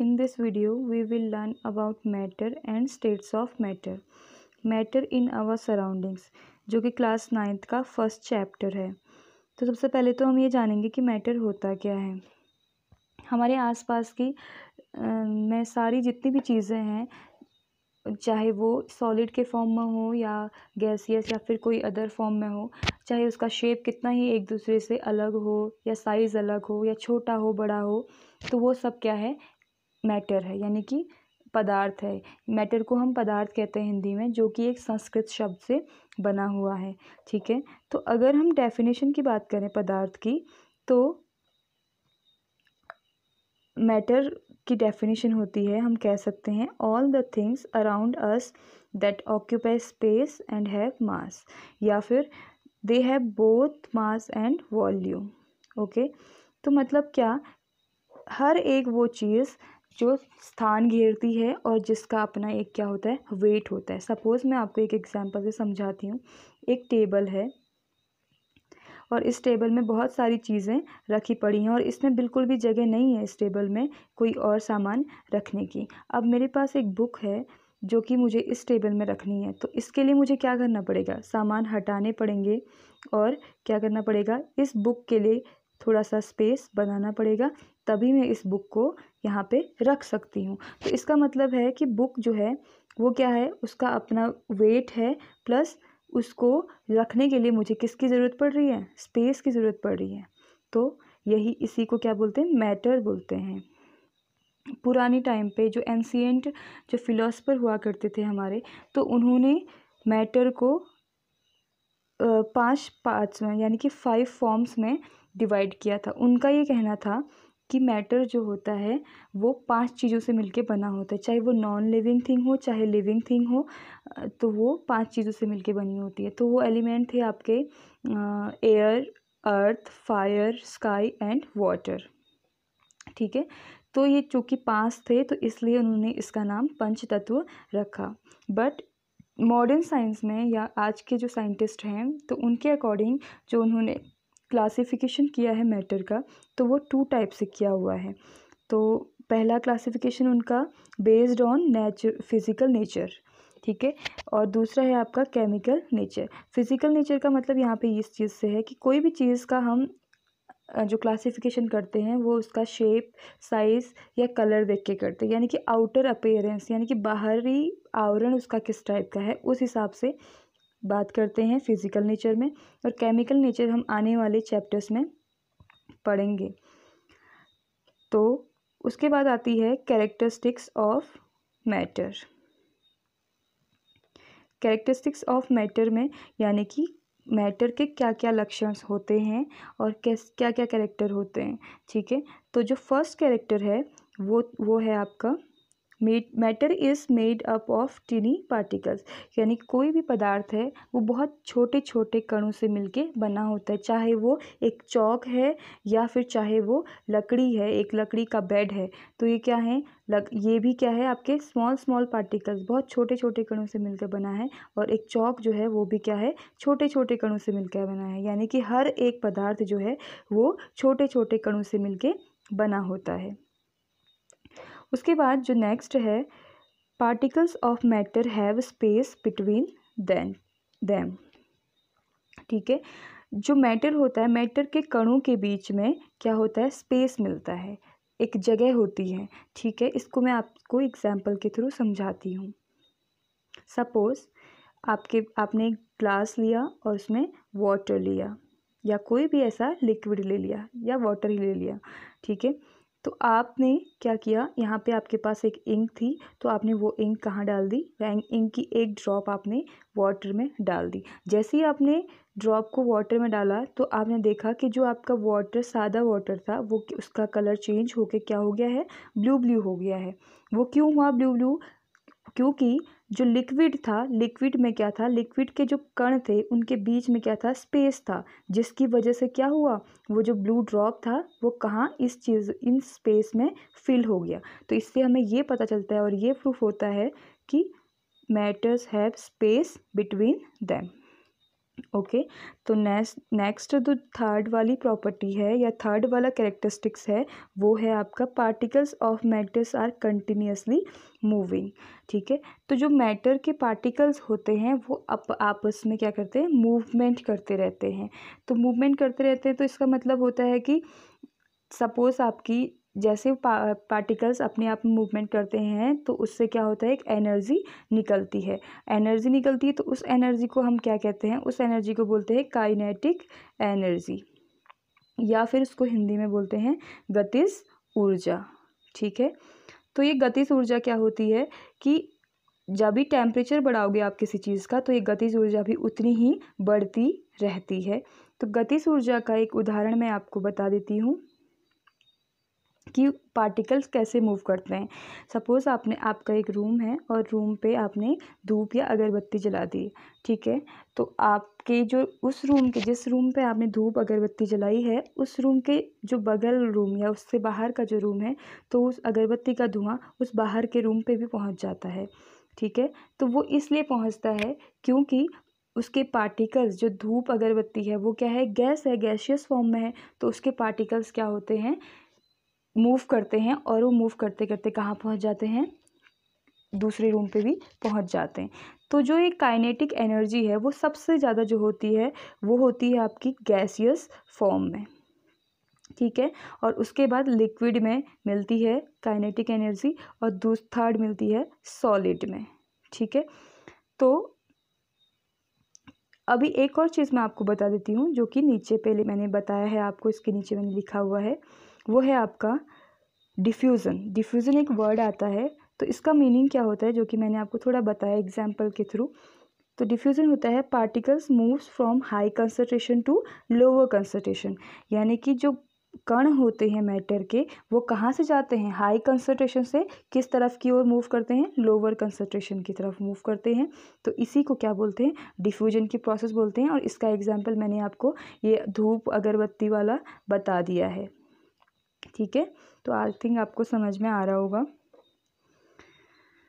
In this video, we will learn about matter and states of matter. Matter in our surroundings, जो कि class ninth का first chapter है। तो सबसे पहले तो हम ये जानेंगे कि मैटर होता क्या है। हमारे आसपास की आ, में सारी जितनी भी चीज़ें हैं चाहे वो सॉलिड के फॉर्म में हो या गैसियस या फिर कोई अदर फॉर्म में हो चाहे उसका शेप कितना ही एक दूसरे से अलग हो या साइज़ अलग हो या छोटा हो बड़ा हो तो वो सब क्या है? मैटर है, यानी कि पदार्थ है। मैटर को हम पदार्थ कहते हैं हिंदी में, जो कि एक संस्कृत शब्द से बना हुआ है, ठीक है? तो अगर हम डेफिनेशन की बात करें पदार्थ की तो मैटर की डेफिनेशन होती है, हम कह सकते हैं all the things around us that occupy space and have mass या फिर they have both mass and volume okay तो मतलब क्या? हर एक वो चीज़ जो स्थान घेरती है और जिसका अपना एक क्या होता है वेट होता है। सपोज़ मैं आपको एक एग्जांपल से समझाती हूँ। एक टेबल है और इस टेबल में बहुत सारी चीज़ें रखी पड़ी हैं और इसमें बिल्कुल भी जगह नहीं है इस टेबल में कोई और सामान रखने की। अब मेरे पास एक बुक है जो कि मुझे इस टेबल में रखनी है तो इसके लिए मुझे क्या करना पड़ेगा? सामान हटाने पड़ेंगे और क्या करना पड़ेगा? इस बुक के लिए थोड़ा सा स्पेस बनाना पड़ेगा तभी मैं इस बुक को यहाँ पे रख सकती हूँ। तो इसका मतलब है कि बुक जो है, वो क्या है? उसका अपना वेट है प्लस उसको रखने के लिए मुझे किसकी ज़रूरत पड़ रही है? स्पेस की ज़रूरत पड़ रही है। तो यही इसी को क्या बोलते हैं? मैटर बोलते हैं। पुरानी टाइम पे जो एंशियंट जो फिलोसफर हुआ करते थे हमारे तो उन्होंने मैटर को पाँच पार्ट्स में, यानी कि फाइव फॉर्म्स में डिवाइड किया था। उनका ये कहना था कि मैटर जो होता है, वो पाँच चीज़ों से मिलके बना होता है। चाहे वो नॉन लिविंग थिंग हो, चाहे लिविंग थिंग हो तो वो पाँच चीज़ों से मिलके बनी होती है। तो वो एलिमेंट थे आपके air earth fire sky and water ठीक है? तो ये चूँकि पाँच थे तो इसलिए उन्होंने इसका नाम पंच तत्व रखा। बट मॉडर्न साइंस में या आज के जो साइंटिस्ट हैं तो उनके अकॉर्डिंग जो उन्होंने क्लासिफिकेशन किया है मैटर का तो वो टू टाइप से किया हुआ है। तो पहला क्लासिफिकेशन उनका based on nature physical nature ठीक है? और दूसरा है आपका केमिकल नेचर फ़िज़िकल नेचर का मतलब यहाँ पे इस चीज़ से है कि कोई भी चीज़ का हम जो क्लासिफिकेशन करते हैं, वो उसका शेप साइज़ या कलर देख के करते हैं। यानी कि आउटर अपेयरेंस यानी कि बाहरी आवरण उसका किस टाइप का है, उस हिसाब से बात करते हैं फ़िज़िकल नेचर में और केमिकल नेचर हम आने वाले चैप्टर्स में पढ़ेंगे। तो उसके बाद आती है characteristics of matter characteristics of matter में यानी कि मैटर के क्या क्या लक्षण होते हैं और कैस क्या क्या कैरेक्टर होते हैं, ठीक है? तो जो फ़र्स्ट कैरेक्टर है, वो वो है आपका made matter is made up of tiny particles यानी कोई भी पदार्थ है, वो बहुत छोटे छोटे कणों से मिलके बना होता है। चाहे वो एक चौक है या फिर चाहे वो लकड़ी है, एक लकड़ी का बेड है तो ये क्या है? लग, ये भी क्या है? आपके स्मॉल स्मॉल पार्टिकल्स बहुत छोटे छोटे कणों से मिलकर बना है और एक चौक जो है, वो भी क्या है? छोटे छोटे कणों से मिलकर बना है। यानी कि हर एक पदार्थ जो है, वो छोटे छोटे कणों से मिलके बना होता है। उसके बाद जो नेक्स्ट है particles of matter have space between then them ठीक है? जो मैटर होता है मैटर के कणों के बीच में क्या होता है? स्पेस मिलता है। एक जगह होती है। ठीक है? इसको मैं आपको एग्ज़ाम्पल के थ्रू समझाती हूँ। सपोज़ आपके, आपने एक ग्लास लिया और उसमें वाटर लिया या कोई भी ऐसा लिक्विड ले लिया या वाटर ही ले लिया। ठीक है? तो आपने क्या किया? यहाँ पे आपके पास एक इंक थी तो आपने वो इंक कहाँ डाल दी? इंक की एक ड्रॉप आपने वाटर में डाल दी। जैसे ही आपने ड्रॉप को वाटर में डाला तो आपने देखा कि जो आपका वाटर सादा वाटर था, वो उसका कलर चेंज होके क्या हो गया है? ब्लू ब्लू हो गया है। वो क्यों हुआ ब्लू ब्लू क्योंकि जो लिक्विड था लिक्विड में क्या था? लिक्विड के जो कण थे, उनके बीच में क्या था? स्पेस था। जिसकी वजह से क्या हुआ? वो जो ब्लू ड्रॉप था, वो कहाँ? इस चीज़, इन स्पेस में फिल हो गया। तो इससे हमें ये पता चलता है और ये प्रूफ होता है कि matters have space between them okay तो नेक्स्ट नेक्स्ट जो थर्ड वाली प्रॉपर्टी है या थर्ड वाला कैरेक्टरिस्टिक्स है, वो है आपका particles of matters are continuously moving ठीक है? तो जो मैटर के पार्टिकल्स होते हैं, वो अप, आपस में क्या करते हैं? मूवमेंट करते रहते हैं। तो मूवमेंट करते रहते हैं तो इसका मतलब होता है कि सपोज़ आपकी जैसे पा, पार्टिकल्स अपने आप में मूवमेंट करते हैं तो उससे क्या होता है एक एनर्जी निकलती है। एनर्जी निकलती है तो उस एनर्जी को हम क्या कहते हैं? उस एनर्जी को बोलते हैं काइनेटिक एनर्जी या फिर उसको हिंदी में बोलते हैं गतिज ऊर्जा। ठीक है? तो ये गतिज ऊर्जा क्या होती है कि जब भी टेम्परेचर बढ़ाओगे आप किसी चीज़ का तो ये गतिज ऊर्जा भी उतनी ही बढ़ती रहती है। तो गतिज ऊर्जा का एक उदाहरण मैं आपको बता देती हूँ। कि पार्टिकल्स कैसे मूव करते हैं? सपोज़ आपने, आपका एक रूम है और रूम पे आपने धूप या अगरबत्ती जला दी, ठीक है? तो आपके जो, उस रूम के, जिस रूम पे आपने धूप, अगरबत्ती जलाई है, उस रूम के जो बगल रूम या उससे बाहर का जो रूम है तो उस अगरबत्ती का धुआँ उस बाहर के रूम पे भी पहुँच जाता है, ठीक है? तो वो इसलिए पहुँचता है क्योंकि उसके पार्टिकल्स जो धूप, अगरबत्ती है, वो क्या है? गैस है गैशियस फॉर्म में है तो उसके पार्टिकल्स क्या होते हैं? मूव करते हैं और वो मूव करते करते कहाँ पहुँच जाते हैं? दूसरे रूम पे भी पहुँच जाते हैं। तो जो ये काइनेटिक एनर्जी है, वो सबसे ज़्यादा जो होती है, वो होती है आपकी गैसियस फॉर्म में। ठीक है? और उसके बाद लिक्विड में मिलती है काइनेटिक एनर्जी और दूस थर्ड मिलती है सॉलिड में। ठीक है? तो अभी एक और चीज़ मैं आपको बता देती हूँ, जो कि नीचे पहले मैंने बताया है, आपको इसके नीचे मैंने लिखा हुआ है। वो है आपका डिफ्यूज़न डिफ्यूज़न एक वर्ड आता है तो इसका मीनिंग क्या होता है, जो कि मैंने आपको थोड़ा बताया एग्ज़ाम्पल के थ्रू तो डिफ्यूज़न होता है particles moves from high concentration to lower concentration यानी कि जो कण होते हैं मैटर के, वो कहाँ से जाते हैं? हाई कंसनट्रेशन से किस तरफ़ की ओर मूव करते हैं? लोअर कंसनट्रेशन की तरफ़ मूव करते हैं। तो इसी को क्या बोलते हैं? डिफ्यूजन की प्रोसेस बोलते हैं। और इसका एग्ज़ाम्पल मैंने आपको ये धूप अगरबत्ती वाला बता दिया है। ठीक है? तो आई थिंक आपको समझ में आ रहा होगा।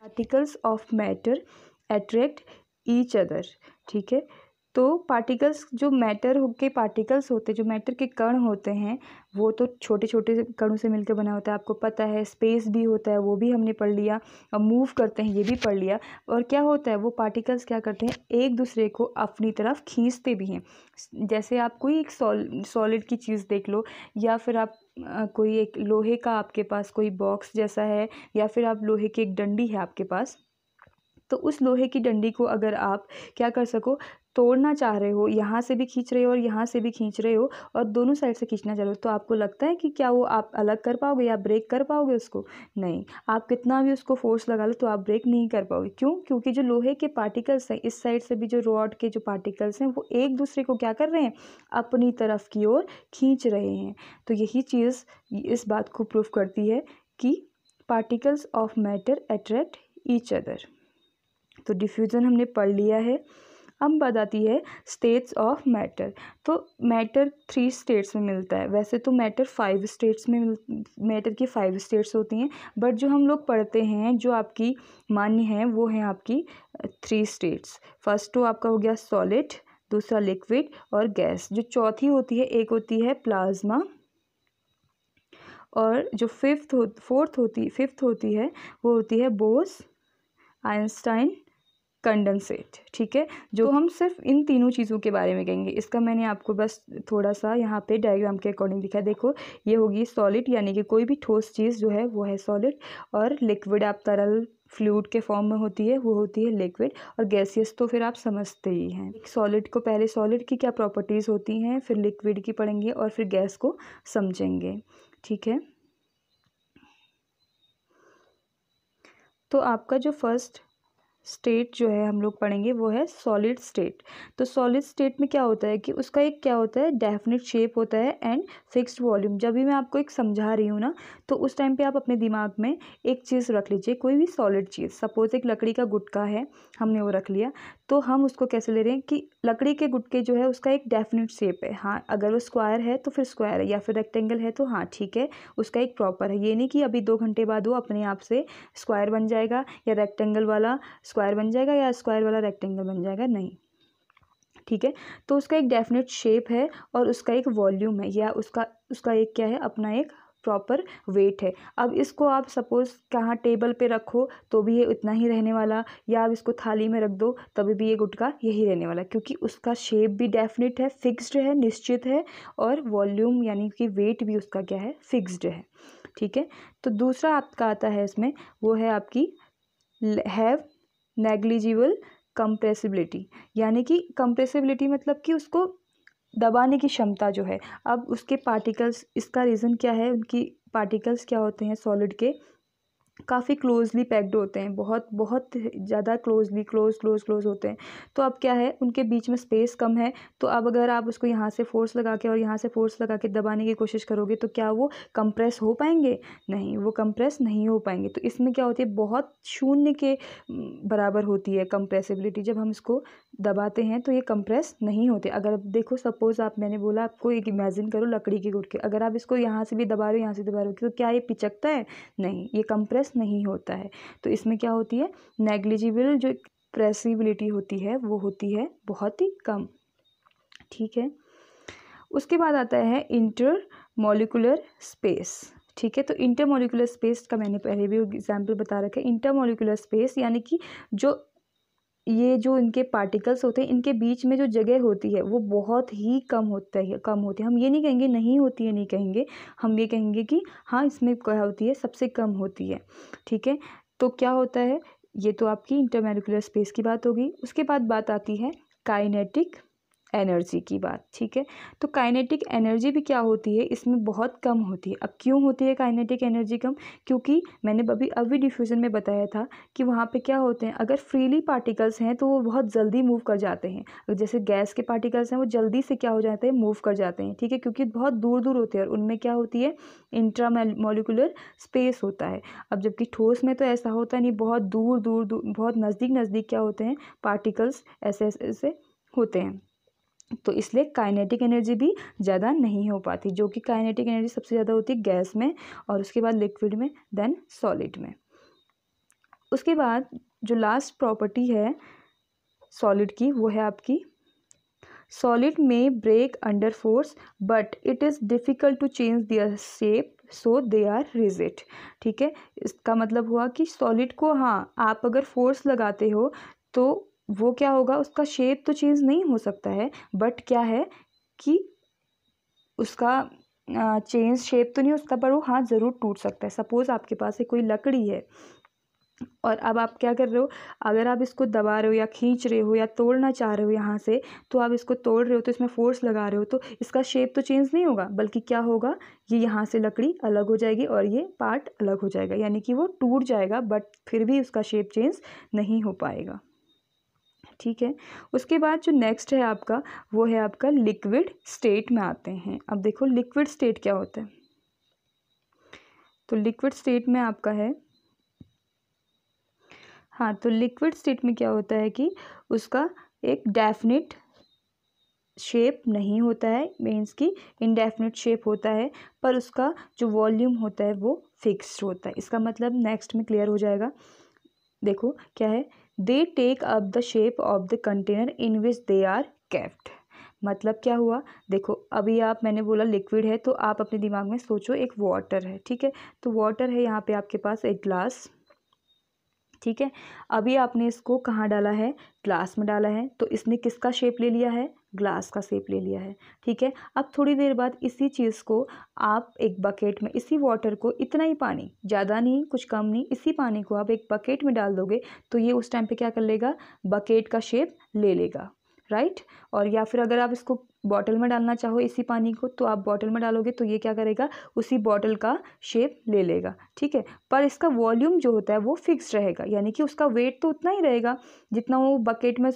Particles of matter attract each other ठीक है? तो पार्टिकल्स जो मैटर के पार्टिकल्स होते हैं, जो मैटर के कण होते हैं, वो तो छोटे छोटे कणों से मिलकर बना होता है। आपको पता है स्पेस भी होता है, वो भी हमने पढ़ लिया और मूव करते हैं, ये भी पढ़ लिया। और क्या होता है, वो पार्टिकल्स क्या करते हैं, एक दूसरे को अपनी तरफ़ खींचते भी हैं। जैसे आप कोई एक सॉलिड की चीज़ देख लो, या फिर आप कोई एक लोहे का आपके पास कोई बॉक्स जैसा है, या फिर आप लोहे की एक डंडी है आपके पास तो उस लोहे की डंडी को अगर आप क्या कर सको, तोड़ना चाह रहे हो, यहाँ से भी खींच रहे हो और यहाँ से भी खींच रहे हो और दोनों साइड से खींचना चाह रहे हो तो आपको लगता है कि क्या वो आप अलग कर पाओगे या ब्रेक कर पाओगे उसको? नहीं, आप कितना भी उसको फोर्स लगा लो तो आप ब्रेक नहीं कर पाओगे। क्यों? क्योंकि जो लोहे के पार्टिकल्स हैं, इस साइड से भी जो रॉड के जो पार्टिकल्स हैं, वो एक दूसरे को क्या कर रहे हैं? अपनी तरफ़ की ओर खींच रहे हैं। तो यही चीज़ इस बात को प्रूव करती है कि particles of matter attract each other. तो डिफ्यूज़न हमने पढ़ लिया है। अब बात आती है स्टेट्स ऑफ़ मैटर तो मैटर थ्री स्टेट्स में मिलता है। वैसे तो मैटर फाइव स्टेट्स में मैटर की फाइव स्टेट्स होती हैं बट जो हम लोग पढ़ते हैं, जो आपकी मान्य है, वो है आपकी थ्री स्टेट्स फ़र्स्ट तो आपका हो गया सॉलिड दूसरा लिक्विड और गैस जो चौथी होती है, एक होती है प्लाज्मा और जो फिफ्थ हो फोर्थ होती फिफ्थ होती है, वो होती है बोस आइंस्टाइन कंडेंसेट ठीक है? जो हम सिर्फ़ इन तीनों चीज़ों के बारे में कहेंगे। इसका मैंने आपको बस थोड़ा सा यहाँ पे डायग्राम के अकॉर्डिंग दिखा देखो ये होगी सॉलिड यानी कि कोई भी ठोस चीज़ जो है वो है सॉलिड और लिक्विड आप तरल फ्लूड के फॉर्म में होती है वो होती है लिक्विड और गैसियस तो फिर आप समझते ही हैं। सॉलिड को पहले सॉलिड की क्या प्रॉपर्टीज़ होती हैं फिर लिक्विड की पढ़ेंगे और फिर गैस को समझेंगे ठीक है? तो आपका जो फ़र्स्ट स्टेट जो है हम लोग पढ़ेंगे वो है सॉलिड स्टेट तो सॉलिड स्टेट में क्या होता है कि उसका एक क्या होता है डेफिनेट शेप होता है एंड फिक्स्ड वॉल्यूम जब भी मैं आपको एक समझा रही हूँ ना तो उस टाइम पे आप अपने दिमाग में एक चीज़ रख लीजिए, कोई भी सॉलिड चीज़। सपोज़ एक लकड़ी का गुटका है, हमने वो रख लिया तो हम उसको कैसे ले रहे हैं कि लकड़ी के गुटके जो है उसका एक डेफिनेट शेप है। हाँ अगर वो स्क्वायर है तो फिर स्क्वायर है, या फिर रेक्टेंगल है तो हाँ ठीक है, उसका एक प्रॉपर है। ये नहीं कि अभी दो घंटे बाद वो अपने आप से स्क्वायर बन जाएगा, या रेक्टेंगल वाला स्क्वायर बन जाएगा, या स्क्वायर वाला रेक्टेंगल बन जाएगा, नहीं। ठीक है तो उसका एक डेफिनेट शेप है और उसका एक वॉल्यूम है, या उसका उसका एक क्या है, अपना एक प्रॉपर वेट है। अब इसको आप सपोज़ कहाँ टेबल पे रखो तो भी ये उतना ही रहने वाला। या आप इसको थाली में रख दो, तभी भी ये गुटका यही रहने वाला, क्योंकि उसका शेप भी डेफिनेट है फिक्स्ड है, निश्चित है, और वॉल्यूम यानी कि वेट भी उसका क्या है फिक्स्ड है। ठीक है? तो दूसरा आपका आता है इसमें, वो है आपकी हैव नेग्लिजिबल कंप्रेसिबिलिटी यानी कि कंप्रेसिबिलिटी मतलब कि उसको दबाने की क्षमता जो है। अब उसके पार्टिकल्स इसका रीज़न क्या है? उनकी पार्टिकल्स क्या होते हैं? सॉलिड के। काफ़ी क्लोजली पैक्ड होते हैं, बहुत बहुत ज़्यादा क्लोजली क्लोज क्लोज क्लोज होते हैं। तो अब क्या है, उनके बीच में स्पेस कम है। तो अब अगर आप उसको यहाँ से फोर्स लगा के और यहाँ से फोर्स लगा के दबाने की कोशिश करोगे तो क्या वो कंप्रेस हो पाएँगे? नहीं, वो कंप्रेस नहीं हो पाएँगे। तो इसमें क्या होती है, बहुत शून्य के बराबर होती है कंप्रेसिबिलिटी जब हम इसको दबाते हैं तो ये कंप्रेस नहीं होते। अगर देखो सपोज़ आप, मैंने बोला, आपको एक इमेजिन करो लकड़ी के गुटके। अगर आप इसको यहाँ से भी दबा रहे हो, यहाँ से दबा रहे हो तो क्या ये पिचकता है? नहीं, ये कंप्रेस नहीं होता है। तो इसमें क्या होती है? नेग्लिजिबल जो प्रेसिबिलिटी होती है, वो होती है बहुत ही कम। ठीक है? उसके बाद आता है इंटर मोलिकुलर स्पेस ठीक है? तो इंटरमोलिकुलर स्पेस का मैंने पहले भी एग्ज़ाम्पल बता रखा है। इंटरमोलिकुलर स्पेस यानी कि जो ये जो इनके पार्टिकल्स होते हैं, इनके बीच में जो जगह होती है, वो बहुत ही कम होता है, कम होती है। हम ये नहीं कहेंगे नहीं होती है, नहीं कहेंगे। हम ये कहेंगे कि हाँ इसमें क्या होती है, सबसे कम होती है, ठीक है? तो क्या होता है? ये तो आपकी इंटरमेरिकुलर स्पेस की बात होगी। उसके बाद बात आती है काइनेटिक एनर्जी की बात, ठीक है? तो काइनेटिक एनर्जी भी क्या होती है? इसमें बहुत कम होती है। अब क्यों होती है काइनेटिक एनर्जी कम? क्योंकि मैंने अभी अभी डिफ्यूज़न में बताया था कि वहाँ पे क्या होते हैं, अगर फ्रीली पार्टिकल्स हैं तो वो बहुत जल्दी मूव कर जाते हैं। जैसे गैस के पार्टिकल्स हैं, वो जल्दी से क्या हो जाते हैं मूव कर जाते हैं, ठीक है? क्योंकि बहुत दूर दूर होते हैं और उनमें क्या होती है इंट्रा मोलिकुलर स्पेस होता है। अब जबकि ठोस में तो ऐसा होता नहीं, बहुत दूर दूर दूर बहुत नज़दीक नज़दीक क्या होते हैं पार्टिकल्स ऐसे ऐसे होते हैं। तो इसलिए काइनेटिक एनर्जी भी ज़्यादा नहीं हो पाती, जो कि काइनेटिक एनर्जी सबसे ज़्यादा होती है गैस में और उसके बाद लिक्विड में देन सॉलिड में। उसके बाद जो लास्ट प्रॉपर्टी है सॉलिड की, वो है आपकी सॉलिड में break under force but it is difficult to change their shape so they are rigid ठीक है? इसका मतलब हुआ कि सॉलिड को हाँ आप अगर फोर्स लगाते हो तो वो क्या होगा, उसका शेप तो चेंज नहीं हो सकता है बट क्या है कि उसका चेंज शेप तो नहीं उसका पर वो हाथ ज़रूर टूट सकता है। सपोज़ आपके पास एक कोई लकड़ी है और अब आप क्या कर रहे हो, अगर आप इसको दबा रहे हो या खींच रहे हो या तोड़ना चाह रहे हो यहाँ से तो आप इसको तोड़ रहे हो तो इसमें फोर्स लगा रहे हो तो इसका शेप तो चेंज नहीं होगा, बल्कि क्या होगा, ये यहाँ से लकड़ी अलग हो जाएगी और ये पार्ट अलग हो जाएगा, यानी कि वो टूट जाएगा बट फिर भी उसका शेप चेंज नहीं हो पाएगा। ठीक है? उसके बाद जो नेक्स्ट है आपका, वो है आपका लिक्विड स्टेट में आते हैं। अब देखो लिक्विड स्टेट क्या होता है? तो लिक्विड स्टेट में आपका है हाँ तो लिक्विड स्टेट में क्या होता है कि उसका एक डेफिनेट शेप नहीं होता है मीन्स कि इनडेफिनेट शेप होता है, पर उसका जो वॉल्यूम होता है वो फिक्स्ड होता है। इसका मतलब नेक्स्ट में क्लियर हो जाएगा। देखो क्या है? They take up the shape of the container in which they are kept मतलब क्या हुआ? देखो, अभी आप, मैंने बोला लिक्विड है तो आप अपने दिमाग में सोचो, एक वाटर है, ठीक है? तो वाटर है यहाँ पे आपके पास एक ग्लास ठीक है? अभी आपने इसको कहाँ डाला है? ग्लास में डाला है। तो इसने किसका शेप ले लिया है? ग्लास का सेप ले लिया है, ठीक है? अब थोड़ी देर बाद इसी चीज़ को आप एक बकेट में, इसी वाटर को इतना ही पानी, ज़्यादा नहीं, कुछ कम नहीं, इसी पानी को आप एक बकेट में डाल दोगे तो ये उस टाइम पे क्या कर लेगा? बकेट का शेप ले लेगा राइट और या फिर अगर आप इसको बॉटल में डालना चाहो इसी पानी को तो आप बॉटल में डालोगे तो ये क्या करेगा? उसी बॉटल का शेप ले लेगा, ठीक है? पर इसका वॉल्यूम जो होता है वो फिक्स रहेगा, यानी कि उसका वेट तो उतना ही रहेगा जितना वो बकेट में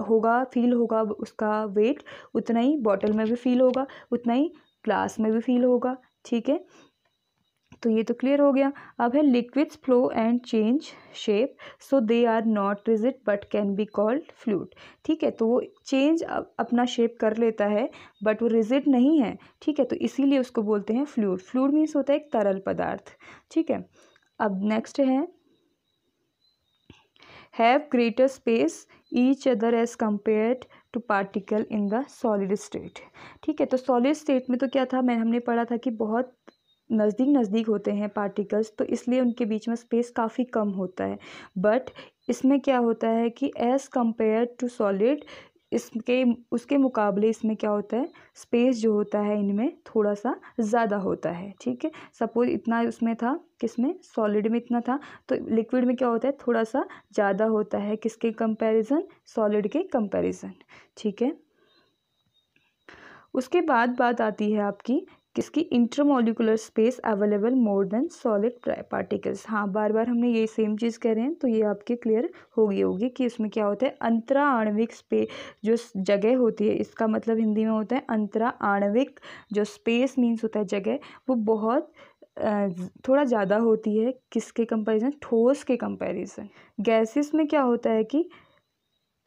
होगा फील होगा उसका वेट उतना ही बॉटल में भी फील होगा, उतना ही ग्लास में भी फील होगा, ठीक है? तो ये तो क्लियर हो गया। अब है liquids flow and change shape so they are not rigid but can be called fluid ठीक है? तो वो चेंज अपना शेप कर लेता है बट वो रिजिड नहीं है, ठीक है? तो इसीलिए उसको बोलते हैं फ्लूड फ्लूड मीन्स होता है एक तरल पदार्थ, ठीक है? अब नेक्स्ट है have greater space each other as compared to particle in the solid state ठीक है तो सॉलिड स्टेट में तो क्या था? मैं, हमने पढ़ा था कि बहुत नज़दीक नज़दीक होते हैं पार्टिकल्स तो इसलिए उनके बीच में स्पेस काफ़ी कम होता है। बट इसमें क्या होता है कि एज़ कंपेयर टू सॉलिड इसके, उसके मुकाबले इसमें क्या होता है? स्पेस जो होता है इनमें थोड़ा सा ज़्यादा होता है, ठीक है? सपोज़ इतना उसमें था, किसमें? सॉलिड में इतना था तो लिक्विड में क्या होता है? थोड़ा सा ज़्यादा होता है। किसके कंपैरिजन सॉलिड के कंपैरिजन ठीक है? उसके बाद बात आती है आपकी किसकी intermolecular space available more than solid particles हाँ बार बार हमने ये सेम चीज़ कह रहे हैं तो ये आपके क्लियर होगी होगी कि इसमें क्या होता है? अंतरा आणविक स्पेस जो जगह होती है, इसका मतलब हिंदी में होता है अंतरा आणविक जो स्पेस मीन्स होता है जगह, वो बहुत थोड़ा ज़्यादा होती है किसके कंपैरिजन ठोस के कंपैरिजन गैसेस में क्या होता है कि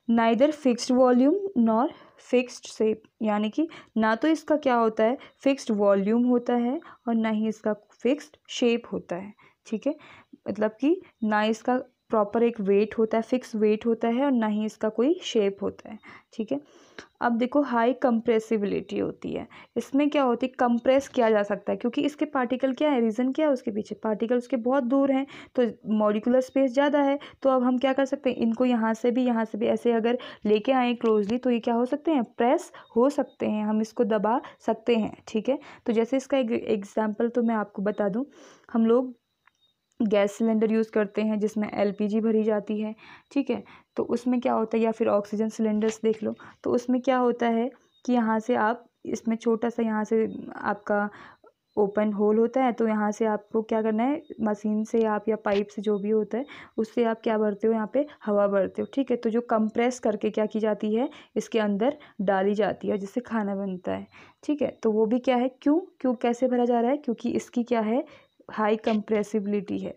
neither fixed volume nor fixed shape यानी कि ना तो इसका क्या होता है फिक्स्ड वॉल्यूम होता है और ना ही इसका फिक्स्ड शेप होता है, ठीक है? मतलब कि ना इसका प्रॉपर एक वेट होता है फिक्स वेट होता है और ना ही इसका कोई शेप होता है, ठीक है? अब देखो हाई कंप्रेसिबिलिटी होती है। इसमें क्या होती है? कंप्रेस किया जा सकता है, क्योंकि इसके पार्टिकल क्या है? रीज़न क्या है उसके पीछे? पार्टिकल उसके बहुत दूर हैं तो मॉलिकुलर स्पेस ज़्यादा है तो अब हम क्या कर सकते हैं? इनको यहाँ से भी, यहाँ से भी, ऐसे अगर लेके आए क्लोजली तो ये क्या हो सकते हैं? प्रेस हो सकते हैं, हम इसको दबा सकते हैं, ठीक है? तो जैसे इसका एक एग्ज़ाम्पल तो मैं आपको बता दूँ। हम लोग गैस सिलेंडर यूज़ करते हैं, जिसमें एलपीजी भरी जाती है, ठीक है? तो उसमें क्या होता है, या फिर ऑक्सीजन सिलेंडर्स देख लो तो उसमें क्या होता है कि यहाँ से आप, इसमें छोटा सा यहाँ से आपका ओपन होल होता है तो यहाँ से आपको क्या करना है, मशीन से आप या पाइप से जो भी होता है, उससे आप क्या भरते हो, यहाँ पे हवा भरते हो, ठीक है? तो जो कंप्रेस करके क्या की जाती है, इसके अंदर डाली जाती है जिससे खाना बनता है, ठीक है? तो वो भी क्या है, क्यों? क्यों कैसे भरा जा रहा है? क्योंकि इसकी क्या है हाई कंप्रेसिबिलिटी है,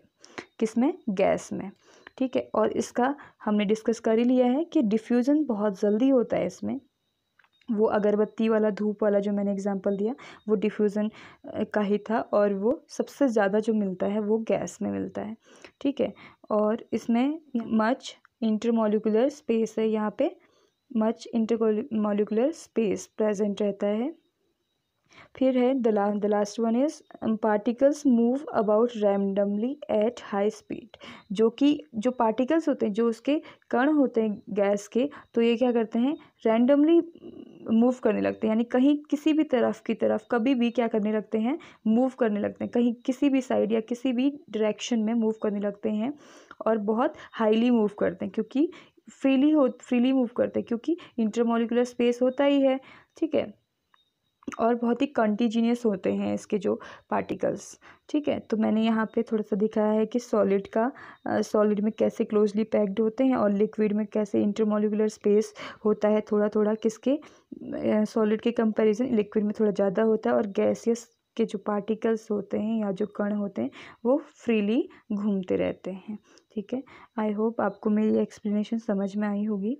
किसमें? गैस में, ठीक है? और इसका हमने डिस्कस कर ही लिया है कि डिफ्यूज़न बहुत जल्दी होता है इसमें। वो अगरबत्ती वाला, धूप वाला जो मैंने एग्जांपल दिया, वो डिफ्यूज़न का ही था और वो सबसे ज़्यादा जो मिलता है वो गैस में मिलता है, ठीक है? और इसमें मच इंटरमोलिकुलर स्पेस है, यहाँ पे much inter intermolecular space present रहता है। फिर है the the last one is particles move about randomly at high speed जो कि, जो पार्टिकल्स होते हैं, जो उसके कण होते हैं गैस के तो ये क्या करते हैं? रैंडमली मूव करने लगते हैं। यानी कहीं किसी भी तरफ़ की तरफ़, कभी भी क्या करने लगते हैं? मूव करने लगते हैं। कहीं किसी भी साइड या किसी भी डायरेक्शन में मूव करने लगते हैं और बहुत हाईली मूव करते हैं, क्योंकि फ्रीली हो फ्रीली मूव करते हैं, क्योंकि इंटरमोलिकुलर स्पेस होता ही है। ठीक है? और बहुत ही कंटीजीनियस होते हैं इसके जो पार्टिकल्स। ठीक है तो मैंने यहाँ पे थोड़ा सा दिखाया है कि सॉलिड का सॉलिड में कैसे क्लोजली पैक्ड होते हैं और लिक्विड में कैसे इंटरमोलिकुलर स्पेस होता है थोड़ा थोड़ा किसके सॉलिड के कंपैरिजन लिक्विड में थोड़ा ज़्यादा होता है और गैसियस के जो पार्टिकल्स होते हैं या जो कण होते हैं वो फ्रीली घूमते रहते हैं। ठीक है, आई होप आपको मेरी एक्सप्लेनेशन समझ में आई होगी।